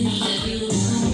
já Deus.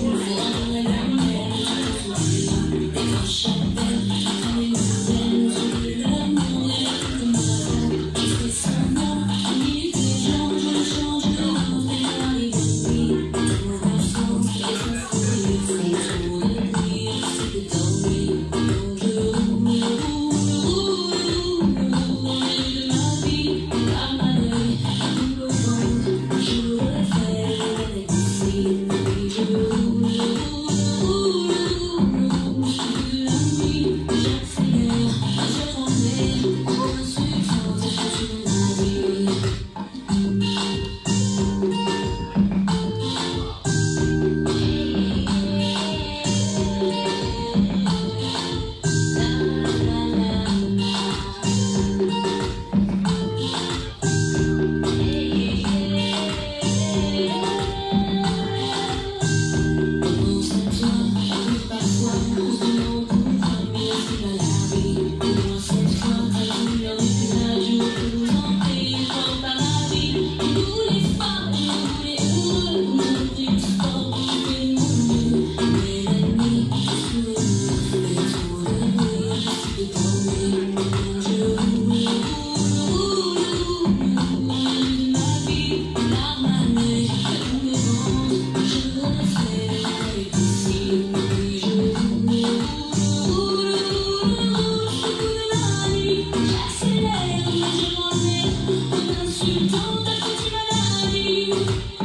you.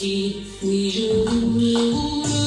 si, si yo